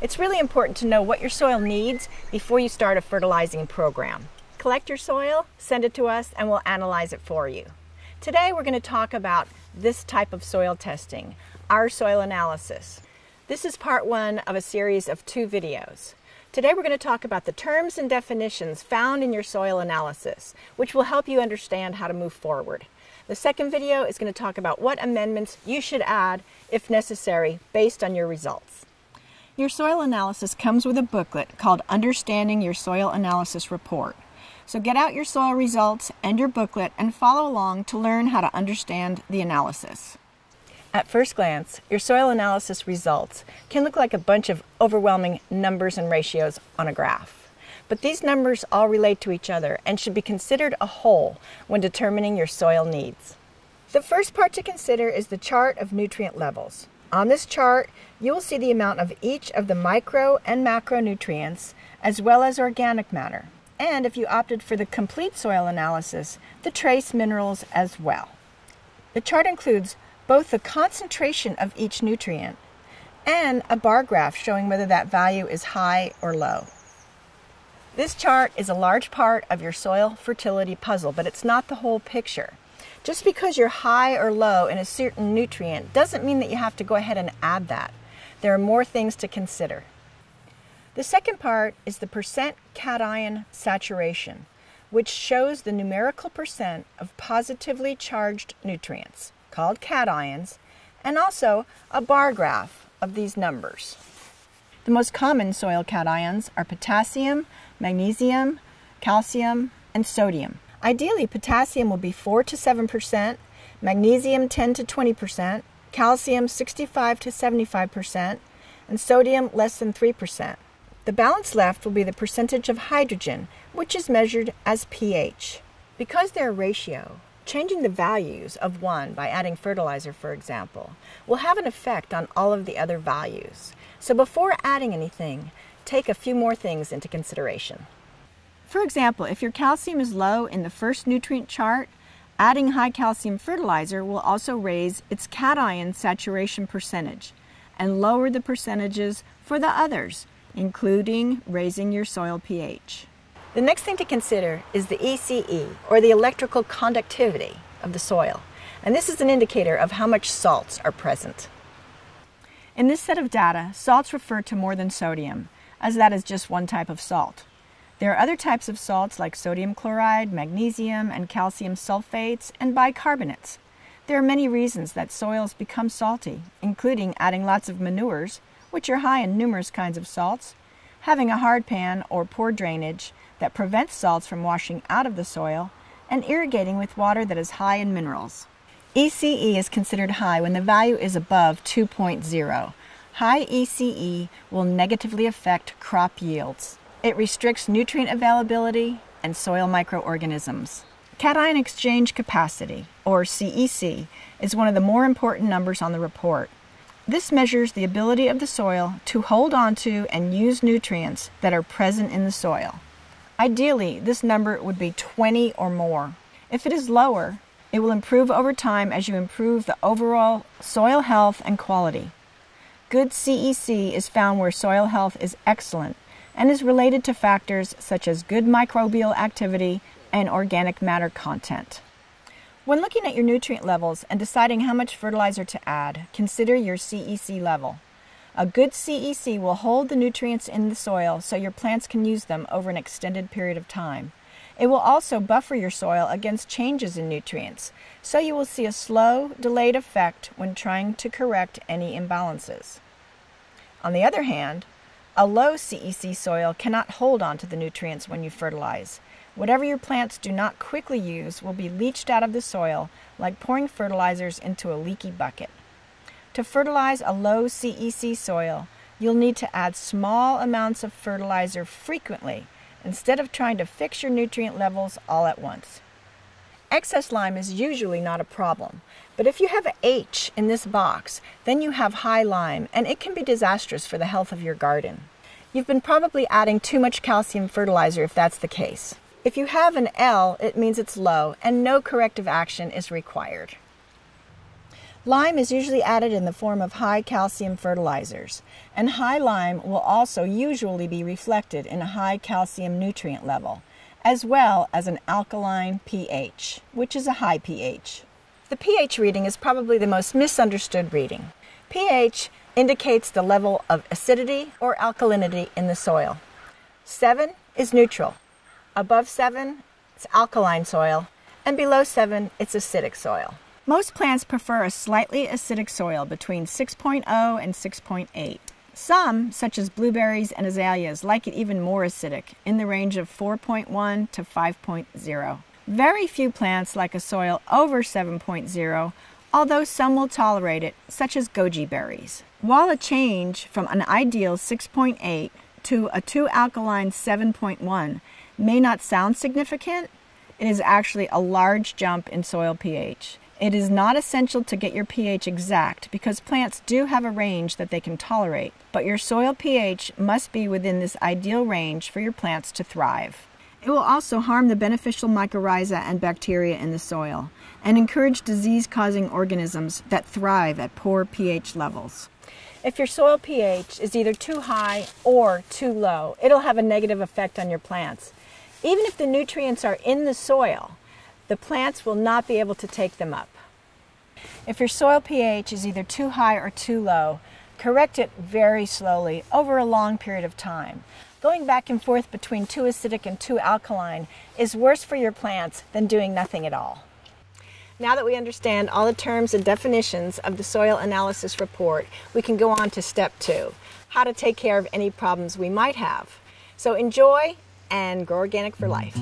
It's really important to know what your soil needs before you start a fertilizing program. Collect your soil, send it to us, and we'll analyze it for you. Today we're going to talk about this type of soil testing, our soil analysis. This is part one of a series of two videos. Today we're going to talk about the terms and definitions found in your soil analysis, which will help you understand how to move forward. The second video is going to talk about what amendments you should add if necessary based on your results. Your soil analysis comes with a booklet called Understanding Your Soil Analysis Report. So get out your soil results and your booklet and follow along to learn how to understand the analysis. At first glance, your soil analysis results can look like a bunch of overwhelming numbers and ratios on a graph. But these numbers all relate to each other and should be considered a whole when determining your soil needs. The first part to consider is the chart of nutrient levels. On this chart, you will see the amount of each of the micro and macronutrients, as well as organic matter. And if you opted for the complete soil analysis, the trace minerals as well. The chart includes both the concentration of each nutrient and a bar graph showing whether that value is high or low. This chart is a large part of your soil fertility puzzle, but it's not the whole picture. Just because you're high or low in a certain nutrient doesn't mean that you have to go ahead and add that. There are more things to consider. The second part is the percent cation saturation, which shows the numerical percent of positively charged nutrients called cations, and also a bar graph of these numbers. The most common soil cations are potassium, magnesium, calcium, and sodium. Ideally, potassium will be 4 to 7%, magnesium 10 to 20%, calcium 65 to 75%, and sodium less than 3%. The balance left will be the percentage of hydrogen, which is measured as pH. Because their ratio Changing the values of one by adding fertilizer, for example, will have an effect on all of the other values. So before adding anything, take a few more things into consideration. For example, if your calcium is low in the first nutrient chart, adding high calcium fertilizer will also raise its cation saturation percentage and lower the percentages for the others, including raising your soil pH. The next thing to consider is the ECE, or the electrical conductivity of the soil. And this is an indicator of how much salts are present. In this set of data, salts refer to more than sodium, as that is just one type of salt. There are other types of salts like sodium chloride, magnesium, and calcium sulfates, and bicarbonates. There are many reasons that soils become salty, including adding lots of manures, which are high in numerous kinds of salts, having a hard pan or poor drainage, that prevents salts from washing out of the soil, and irrigating with water that is high in minerals. ECE is considered high when the value is above 2.0. High ECE will negatively affect crop yields. It restricts nutrient availability and soil microorganisms. Cation exchange capacity, or CEC, is one of the more important numbers on the report. This measures the ability of the soil to hold onto and use nutrients that are present in the soil. Ideally, this number would be 20 or more. If it is lower, it will improve over time as you improve the overall soil health and quality. Good CEC is found where soil health is excellent and is related to factors such as good microbial activity and organic matter content. When looking at your nutrient levels and deciding how much fertilizer to add, consider your CEC level. A good CEC will hold the nutrients in the soil so your plants can use them over an extended period of time. It will also buffer your soil against changes in nutrients, so you will see a slow, delayed effect when trying to correct any imbalances. On the other hand, a low CEC soil cannot hold on to the nutrients when you fertilize. Whatever your plants do not quickly use will be leached out of the soil like pouring fertilizers into a leaky bucket. To fertilize a low CEC soil, you'll need to add small amounts of fertilizer frequently instead of trying to fix your nutrient levels all at once. Excess lime is usually not a problem, but if you have H in this box, then you have high lime and it can be disastrous for the health of your garden. You've been probably adding too much calcium fertilizer if that's the case. If you have an L, it means it's low and no corrective action is required. Lime is usually added in the form of high calcium fertilizers, and high lime will also usually be reflected in a high calcium nutrient level, as well as an alkaline pH, which is a high pH. The pH reading is probably the most misunderstood reading. pH indicates the level of acidity or alkalinity in the soil. 7 is neutral. Above 7, it's alkaline soil, and below 7, it's acidic soil. Most plants prefer a slightly acidic soil between 6.0 and 6.8. Some, such as blueberries and azaleas, like it even more acidic, in the range of 4.1 to 5.0. Very few plants like a soil over 7.0, although some will tolerate it, such as goji berries. While a change from an ideal 6.8 to a 2 alkaline 7.1 may not sound significant, it is actually a large jump in soil pH. It is not essential to get your pH exact because plants do have a range that they can tolerate, but your soil pH must be within this ideal range for your plants to thrive. It will also harm the beneficial mycorrhiza and bacteria in the soil and encourage disease causing organisms that thrive at poor pH levels. If your soil pH is either too high or too low, it'll have a negative effect on your plants. Even if the nutrients are in the soil, the plants will not be able to take them up. If your soil pH is either too high or too low, correct it very slowly over a long period of time. Going back and forth between too acidic and too alkaline is worse for your plants than doing nothing at all. Now that we understand all the terms and definitions of the soil analysis report, we can go on to step two, how to take care of any problems we might have. So enjoy and grow organic for life.